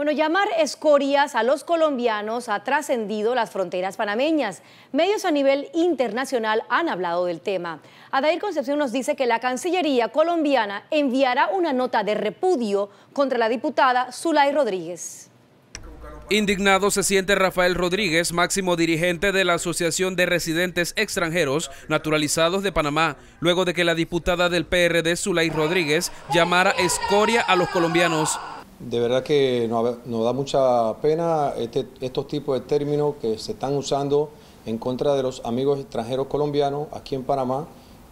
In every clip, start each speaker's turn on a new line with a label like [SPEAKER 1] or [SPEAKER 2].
[SPEAKER 1] Bueno, llamar escorias a los colombianos ha trascendido las fronteras panameñas. Medios a nivel internacional han hablado del tema. Adair Concepción nos dice que la Cancillería colombiana enviará una nota de repudio contra la diputada Zulay Rodríguez.
[SPEAKER 2] Indignado se siente Rafael Rodríguez, máximo dirigente de la Asociación de Residentes Extranjeros Naturalizados de Panamá, luego de que la diputada del PRD, Zulay Rodríguez, llamara escoria a los colombianos
[SPEAKER 3] de verdad que nos, da mucha pena este, estos tipos de términos que se están usando en contra de los amigos extranjeros colombianos aquí en Panamá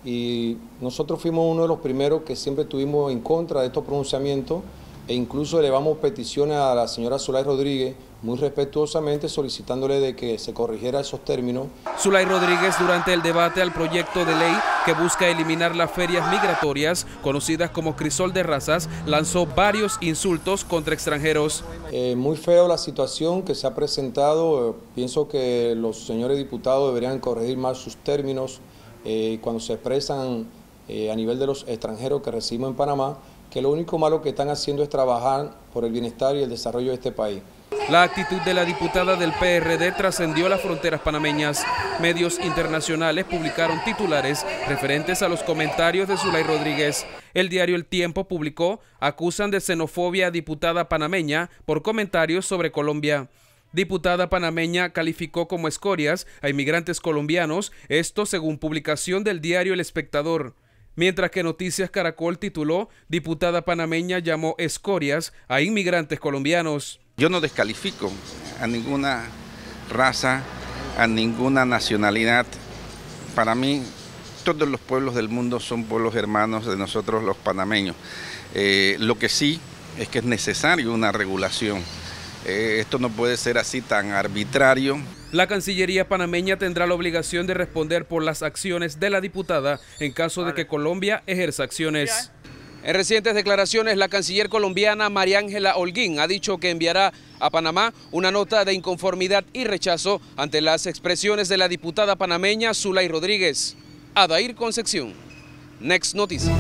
[SPEAKER 3] y nosotros fuimos uno de los primeros que siempre estuvimos en contra de estos pronunciamientos e incluso elevamos peticiones a la señora Zulay Rodríguez muy respetuosamente solicitándole de que se corrigiera esos términos.
[SPEAKER 2] Zulay Rodríguez durante el debate al proyecto de ley que busca eliminar las ferias migratorias conocidas como crisol de razas lanzó varios insultos contra extranjeros.
[SPEAKER 3] Eh, muy feo la situación que se ha presentado, pienso que los señores diputados deberían corregir más sus términos eh, cuando se expresan eh, a nivel de los extranjeros que recibimos en Panamá que lo único malo que están haciendo es trabajar por el bienestar y el desarrollo de este país.
[SPEAKER 2] La actitud de la diputada del PRD trascendió las fronteras panameñas. Medios internacionales publicaron titulares referentes a los comentarios de Zulay Rodríguez. El diario El Tiempo publicó acusan de xenofobia a diputada panameña por comentarios sobre Colombia. Diputada panameña calificó como escorias a inmigrantes colombianos, esto según publicación del diario El Espectador. Mientras que Noticias Caracol tituló, diputada panameña llamó escorias a inmigrantes colombianos.
[SPEAKER 4] Yo no descalifico a ninguna raza, a ninguna nacionalidad. Para mí, todos los pueblos del mundo son pueblos hermanos de nosotros los panameños. Eh, lo que sí es que es necesario una regulación. Eh, esto no puede ser así tan arbitrario.
[SPEAKER 2] La Cancillería panameña tendrá la obligación de responder por las acciones de la diputada en caso de que Colombia ejerza acciones. En recientes declaraciones, la canciller colombiana María Ángela Holguín ha dicho que enviará a Panamá una nota de inconformidad y rechazo ante las expresiones de la diputada panameña Zulay Rodríguez. Adair Concepción. Next Noticias.